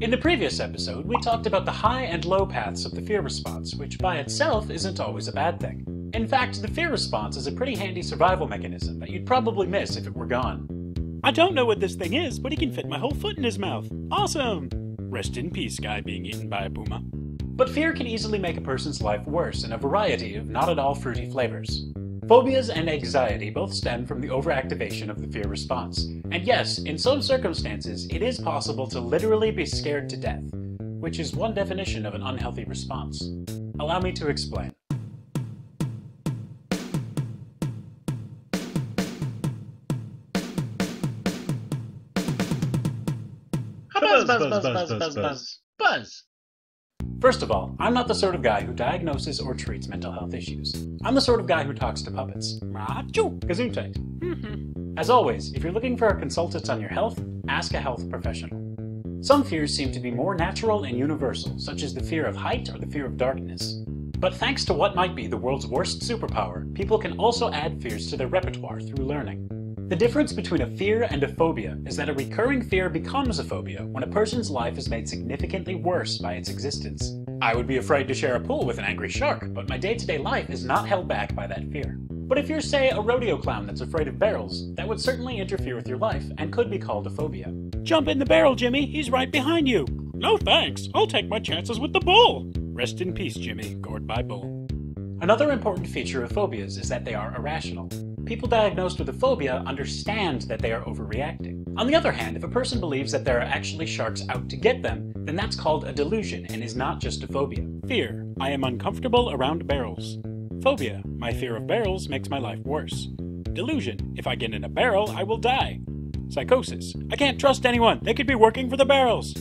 In the previous episode, we talked about the high and low paths of the fear response, which by itself isn't always a bad thing. In fact, the fear response is a pretty handy survival mechanism that you'd probably miss if it were gone. I don't know what this thing is, but he can fit my whole foot in his mouth. Awesome! Rest in peace, guy being eaten by a puma. But fear can easily make a person's life worse in a variety of not at all fruity flavors. Phobias and anxiety both stem from the overactivation of the fear response. And yes, in some circumstances, it is possible to literally be scared to death, which is one definition of an unhealthy response. Allow me to explain. Buzz, buzz, buzz, buzz, buzz, buzz, buzz. First of all, I'm not the sort of guy who diagnoses or treats mental health issues. I'm the sort of guy who talks to puppets. Achoo! Gesundheit. Mm-hmm. As always, if you're looking for a consultant on your health, ask a health professional. Some fears seem to be more natural and universal, such as the fear of height or the fear of darkness. But thanks to what might be the world's worst superpower, people can also add fears to their repertoire through learning. The difference between a fear and a phobia is that a recurring fear becomes a phobia when a person's life is made significantly worse by its existence. I would be afraid to share a pool with an angry shark, but my day to day life is not held back by that fear. But if you're, say, a rodeo clown that's afraid of barrels, that would certainly interfere with your life and could be called a phobia. Jump in the barrel, Jimmy. He's right behind you. No thanks. I'll take my chances with the bull. Rest in peace, Jimmy, gored by bull. Another important feature of phobias is that they are irrational. People diagnosed with a phobia understand that they are overreacting. On the other hand, if a person believes that there are actually sharks out to get them, then that's called a delusion and is not just a phobia. Fear. I am uncomfortable around barrels. Phobia. My fear of barrels makes my life worse. Delusion. If I get in a barrel, I will die. Psychosis. I can't trust anyone. They could be working for the barrels.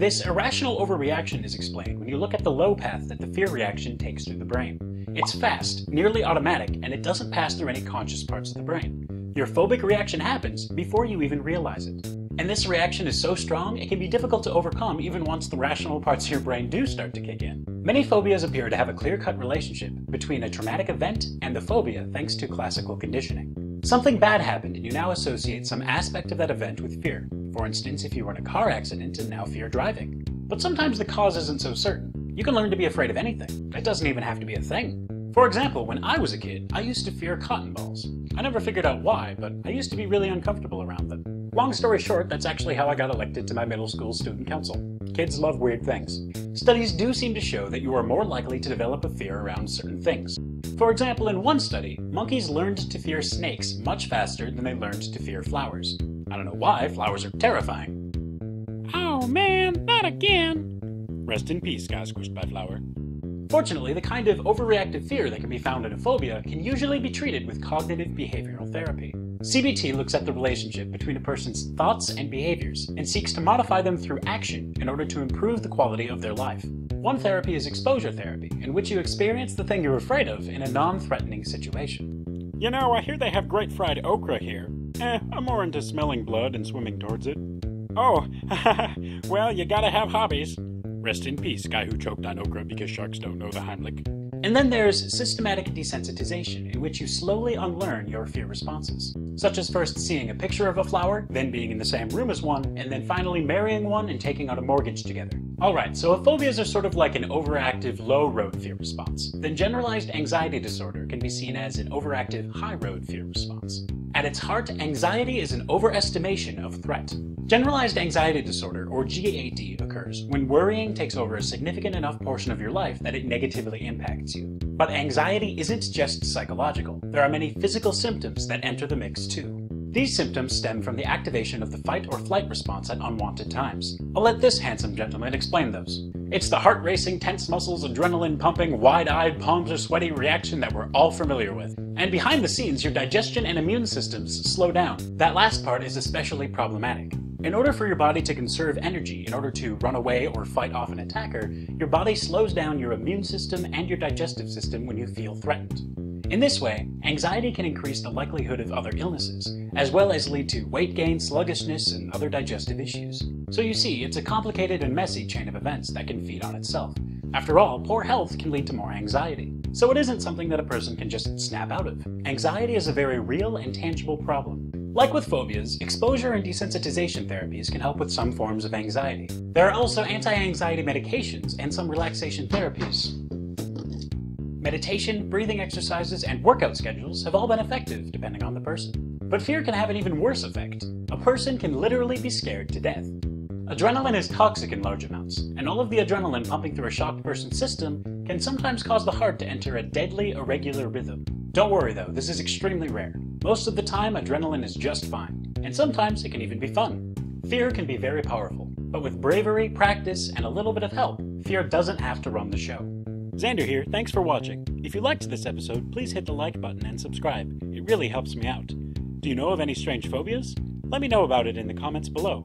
This irrational overreaction is explained when you look at the low path that the fear reaction takes through the brain. It's fast, nearly automatic, and it doesn't pass through any conscious parts of the brain. Your phobic reaction happens before you even realize it. And this reaction is so strong, it can be difficult to overcome even once the rational parts of your brain do start to kick in. Many phobias appear to have a clear cut relationship between a traumatic event and the phobia thanks to classical conditioning. Something bad happened and you now associate some aspect of that event with fear. For instance, if you were in a car accident and now fear driving. But sometimes the cause isn't so certain. You can learn to be afraid of anything. It doesn't even have to be a thing. For example, when I was a kid, I used to fear cotton balls. I never figured out why, but I used to be really uncomfortable around them. Long story short, that's actually how I got elected to my middle school student council. Kids love weird things. Studies do seem to show that you are more likely to develop a fear around certain things. For example, in one study, monkeys learned to fear snakes much faster than they learned to fear flowers. I don't know why, flowers are terrifying. Oh man, not again. Rest in peace, guy squished by flower. Fortunately, the kind of overreactive fear that can be found in a phobia can usually be treated with cognitive behavioral therapy. CBT looks at the relationship between a person's thoughts and behaviors and seeks to modify them through action in order to improve the quality of their life. One therapy is exposure therapy, in which you experience the thing you're afraid of in a non threatening situation. You know, I hear they have great fried okra here. Eh, I'm more into smelling blood and swimming towards it. Oh, well, you gotta have hobbies. Rest in peace, guy who choked on okra because sharks don't know the Heimlich. And then there's systematic desensitization, in which you slowly unlearn your fear responses, such as first seeing a picture of a flower, then being in the same room as one, and then finally marrying one and taking out a mortgage together. Alright, so if phobias are sort of like an overactive low road fear response, then generalized anxiety disorder can be seen as an overactive high road fear response. At its heart, anxiety is an overestimation of threat. Generalized anxiety disorder, or GAD, occurs when worrying takes over a significant enough portion of your life that it negatively impacts you. But anxiety isn't just psychological. There are many physical symptoms that enter the mix too. These symptoms stem from the activation of the fight or flight response at unwanted times. I'll let this handsome gentleman explain those. It's the heart racing, tense muscles, adrenaline pumping, wide eyed, palms are sweaty reaction that we're all familiar with. And behind the scenes, your digestion and immune systems slow down. That last part is especially problematic. In order for your body to conserve energy in order to run away or fight off an attacker, your body slows down your immune system and your digestive system when you feel threatened. In this way, anxiety can increase the likelihood of other illnesses, as well as lead to weight gain, sluggishness, and other digestive issues. So you see, it's a complicated and messy chain of events that can feed on itself. After all, poor health can lead to more anxiety. So it isn't something that a person can just snap out of. Anxiety is a very real and tangible problem. Like with phobias, exposure and desensitization therapies can help with some forms of anxiety. There are also anti anxiety medications and some relaxation therapies. Meditation, breathing exercises, and workout schedules have all been effective depending on the person. But fear can have an even worse effect. A person can literally be scared to death. Adrenaline is toxic in large amounts, and all of the adrenaline pumping through a shocked person's system can sometimes cause the heart to enter a deadly, irregular rhythm. Don't worry though, this is extremely rare. Most of the time, adrenaline is just fine, and sometimes it can even be fun. Fear can be very powerful, but with bravery, practice, and a little bit of help, fear doesn't have to run the show. Xander here, thanks for watching. If you liked this episode, please hit the like button and subscribe. It really helps me out. Do you know of any strange phobias? Let me know about it in the comments below.